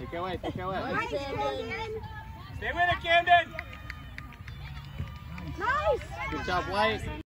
Take it away, take it away. Nice, Camden. Stay with it, Camden. Nice. Good job, White.